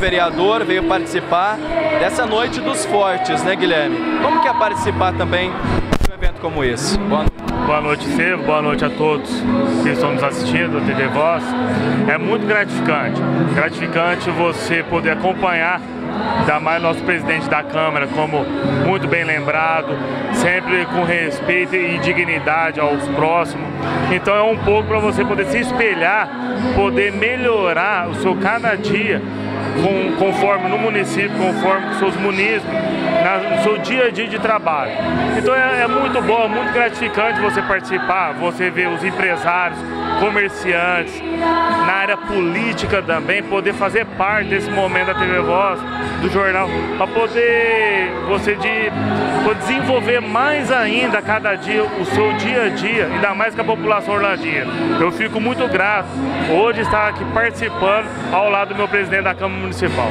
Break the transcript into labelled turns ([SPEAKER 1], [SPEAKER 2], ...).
[SPEAKER 1] vereador veio participar dessa noite dos fortes, né, Guilherme? Como que é participar também de um evento como esse?
[SPEAKER 2] Boa noite. Boa noite. Boa noite a todos que estão nos assistindo, TV Voz. É muito gratificante. Gratificante você poder acompanhar ainda mais nosso presidente da Câmara, como muito bem lembrado, sempre com respeito e dignidade aos próximos. Então é um pouco para você poder se espelhar, poder melhorar o seu cada dia com, conforme no município, conforme com seus munícipes, no seu dia a dia de trabalho. Então é, é muito bom, muito gratificante você participar, você ver os empresários, comerciantes, na área política também, poder fazer parte desse momento da TV Voz, do jornal, para poder você de, desenvolver mais ainda cada dia o seu dia a dia, ainda mais com a população orlandina. Eu fico muito grato hoje estar aqui participando ao lado do meu presidente da Câmara Municipal.